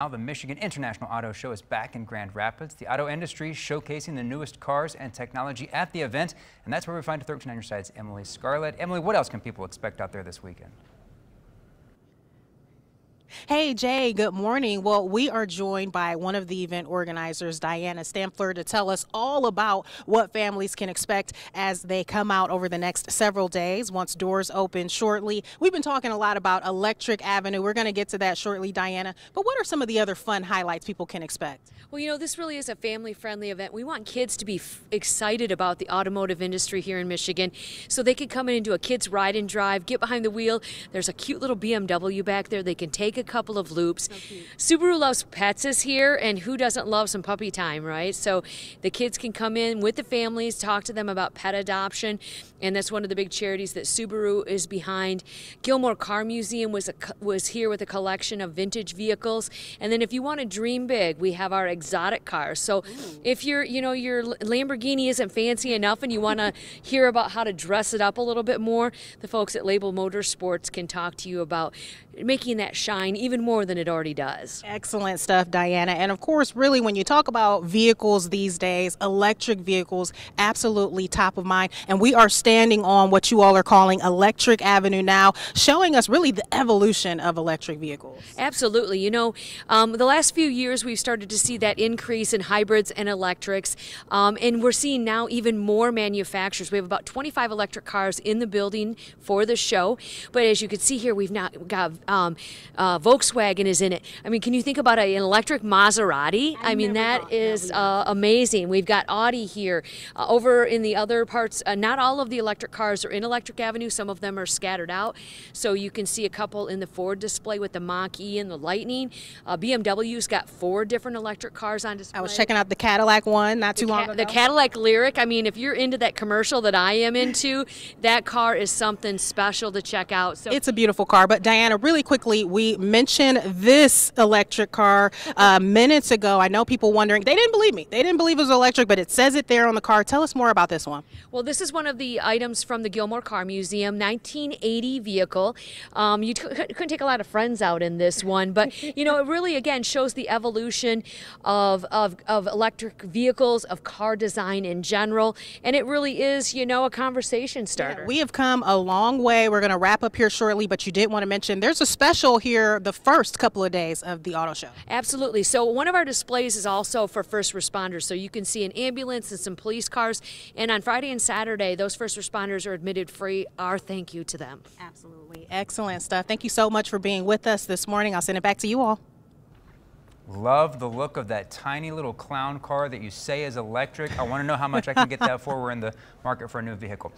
Now the Michigan International Auto Show is back in Grand Rapids. The auto industry showcasing the newest cars and technology at the event. And that's where we find 13 on your side's Emily Scarlett. Emily, what else can people expect out there this weekend? Hey, Jay, good morning. Well, we are joined by one of the event organizers, Diana Stamfler, to tell us all about what families can expect as they come out over the next several days once doors open shortly. We've been talking a lot about Electric Avenue. We're going to get to that shortly, Diana. But what are some of the other fun highlights people can expect? Well, you know, this really is a family friendly event. We want kids to be excited about the automotive industry here in Michigan so they can come in and do a kids ride and drive, get behind the wheel. There's a cute little BMW back there they can take a couple of loops. So Subaru Loves Pets is here, and who doesn't love some puppy time, right? So the kids can come in with the families, talk to them about pet adoption, and that's one of the big charities that Subaru is behind. Gilmore Car Museum was a, was here with a collection of vintage vehicles, and then if you want to dream big, we have our exotic cars. So if you're, you know, your Lamborghini isn't fancy enough, and you want to hear about how to dress it up a little bit more, the folks at Label Motorsports can talk to you about making that shine even more than it already does. Excellent stuff, Diana. And of course, really, when you talk about vehicles these days, electric vehicles, absolutely top of mind. And we are standing on what you all are calling Electric Avenue now, showing us really the evolution of electric vehicles. Absolutely. You know, um, the last few years, we've started to see that increase in hybrids and electrics. Um, and we're seeing now even more manufacturers. We have about 25 electric cars in the building for the show. But as you can see here, we've now got um, uh, Volkswagen is in it. I mean, can you think about an electric Maserati? I, I mean, that is uh, amazing. We've got Audi here. Uh, over in the other parts, uh, not all of the electric cars are in Electric Avenue. Some of them are scattered out. So you can see a couple in the Ford display with the Mach E and the Lightning. Uh, BMW's got four different electric cars on display. I was checking out the Cadillac one not too long ago. The Cadillac Lyriq. I mean, if you're into that commercial that I am into, that car is something special to check out. So it's a beautiful car. But Diana, really really quickly, we mentioned this electric car uh, minutes ago. I know people wondering, they didn't believe me. They didn't believe it was electric, but it says it there on the car. Tell us more about this one. Well, this is one of the items from the Gilmore Car Museum, 1980 vehicle. Um, you couldn't take a lot of friends out in this one, but you know, it really again shows the evolution of, of, of electric vehicles, of car design in general, and it really is, you know, a conversation starter. Yeah, we have come a long way. We're going to wrap up here shortly, but you did want to mention there's a special here the first couple of days of the auto show. Absolutely. So one of our displays is also for first responders. So you can see an ambulance and some police cars. And on Friday and Saturday, those first responders are admitted free. Our thank you to them. Absolutely. Excellent stuff. Thank you so much for being with us this morning. I'll send it back to you all. Love the look of that tiny little clown car that you say is electric. I want to know how much I can get that for. We're in the market for a new vehicle.